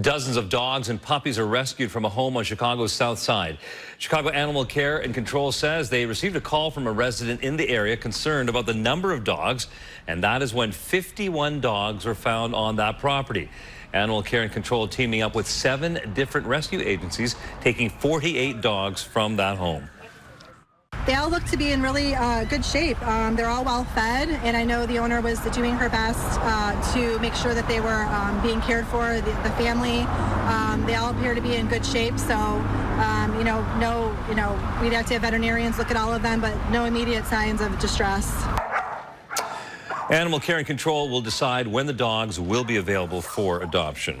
Dozens of dogs and puppies are rescued from a home on Chicago's south side. Chicago Animal Care and Control says they received a call from a resident in the area concerned about the number of dogs, and that is when 51 dogs were found on that property. Animal Care and Control teaming up with seven different rescue agencies, taking 48 dogs from that home. They all look to be in really uh, good shape. Um, they're all well fed, and I know the owner was doing her best uh, to make sure that they were um, being cared for, the, the family. Um, they all appear to be in good shape, so um, you know, no, you know, we'd have to have veterinarians look at all of them, but no immediate signs of distress. Animal Care and Control will decide when the dogs will be available for adoption.